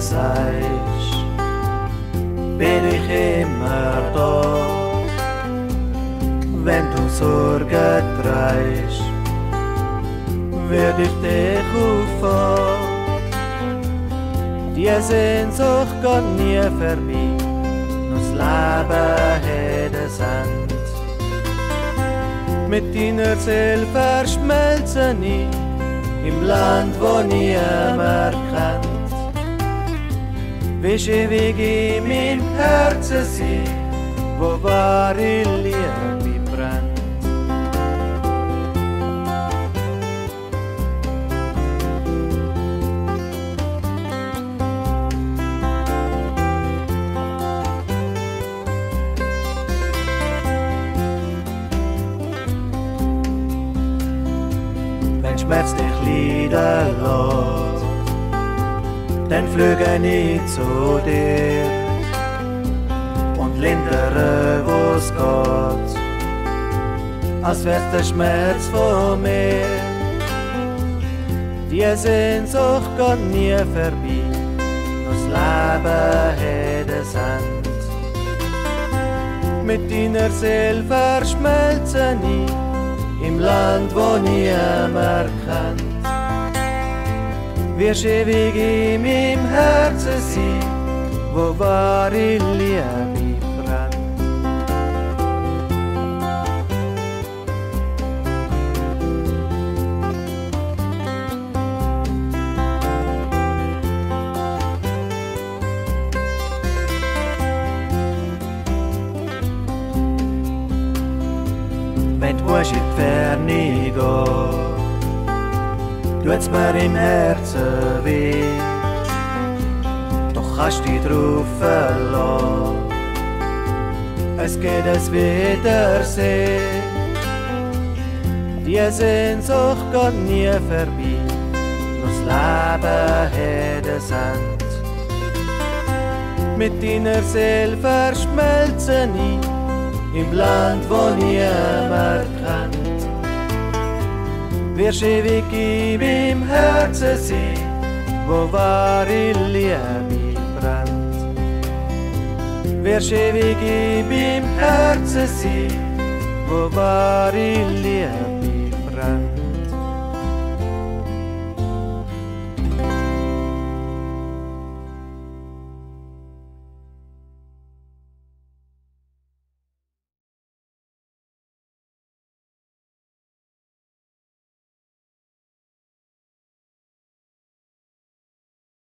sagst, bin ich immer da. Wenn du Sorgen trägst, werd ich dich auffangen. Die Sehnsucht geht nie vorbei, nur das Leben hat es Ende. Mit deiner Seele verschmelzen ich im Land, wo niemand kennt. Wisch ewig in meinem Herzen sein, wo wahre Liebe brennt. wenn Schmerz dich leiden lässt, dann flüge ich zu dir und lindere, wo's geht, als wär's der Schmerz von mir. Die Sehnsucht geht nie vorbei, das Leben hat es Ende. Mit deiner Seele verschmelzen ich im Land, wo niemand kennt. Wirst ewig in meinem Herzen sein, wo wahre Liebe brennt. wenn du in die Ferne gehen, tut's mir im Herzen weh. Doch kannst dich drauf verlassen, es geht es Wiedersehen. Die Sehnsucht geht nie vorbei, das Leben hat es Ende. Mit deiner Seele verschmelzen ich im Land, wo niemand kennt. Wirst ewig sein, wo wahre Liebe brennt. Wirst ewig in meinem Herzen sein, wo wahre Liebe brennt.